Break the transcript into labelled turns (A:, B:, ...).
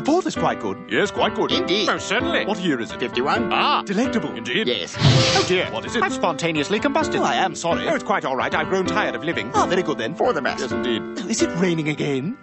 A: The port is quite good.
B: Yes, quite good.
C: Indeed.
B: Most certainly.
A: What year is it?
C: 51?
B: Ah,
A: Delectable.
B: indeed.
C: Yes.
B: Oh dear, what is it?
A: I've spontaneously combusted. Oh, I am sorry.
B: Oh, it's quite all right. I've grown tired of living.
A: Ah, very good then.
C: For the best.
B: Yes, indeed.
A: Is it raining again?